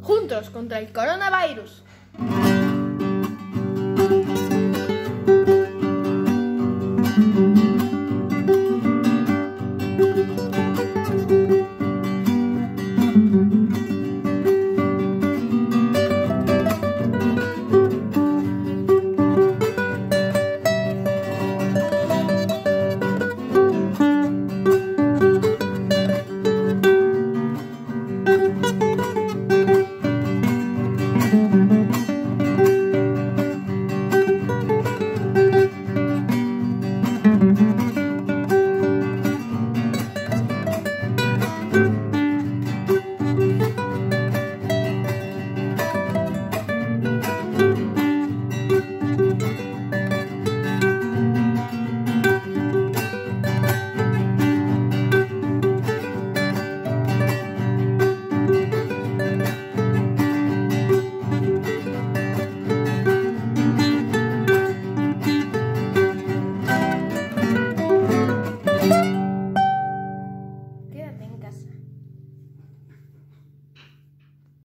Juntos contra el coronavirus.